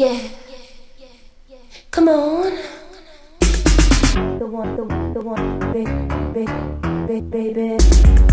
Yeah. Come on. The one, the, the one, baby, baby, baby.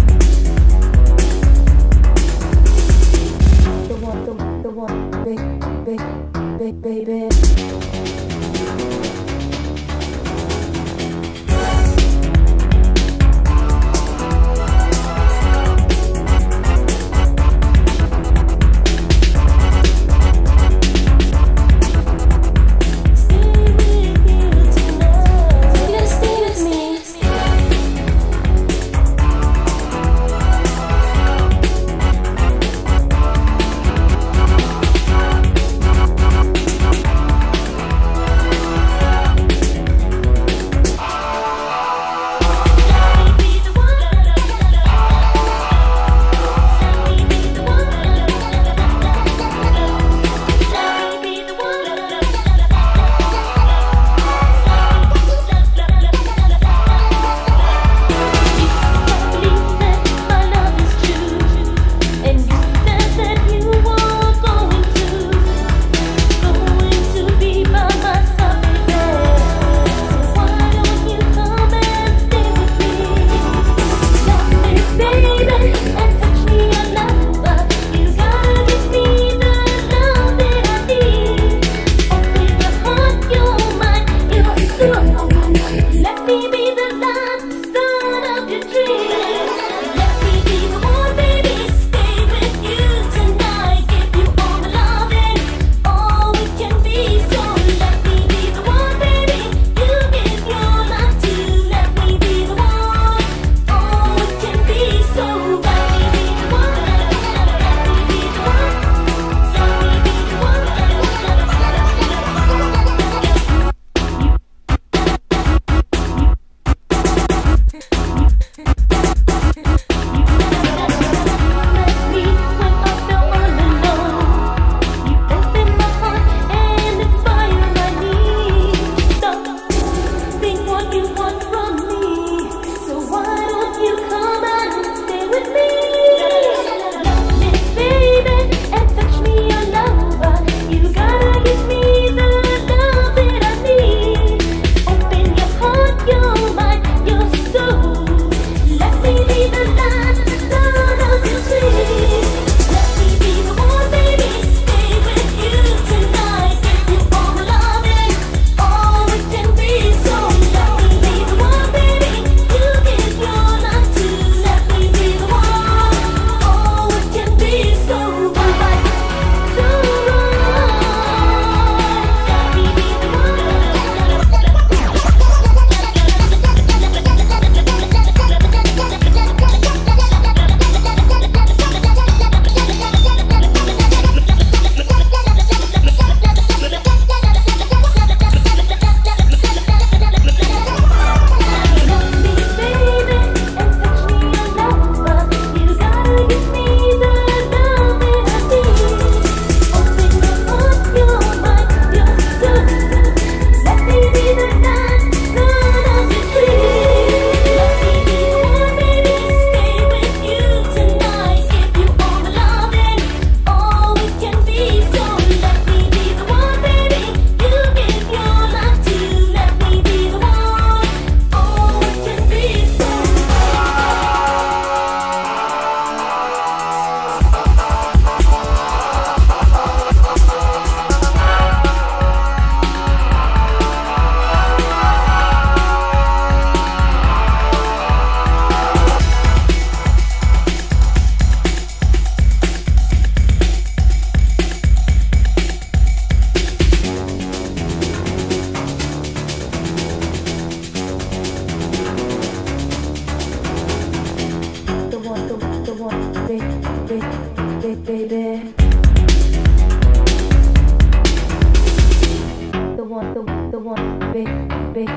the one, big, big,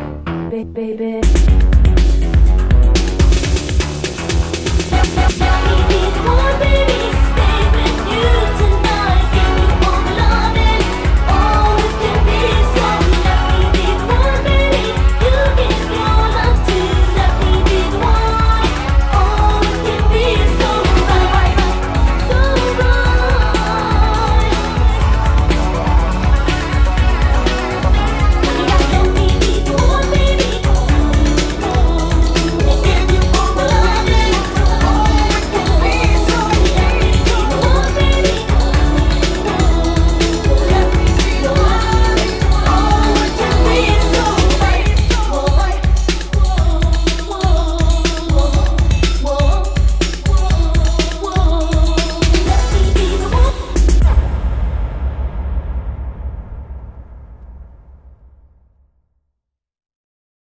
big, baby. Baby, baby, baby.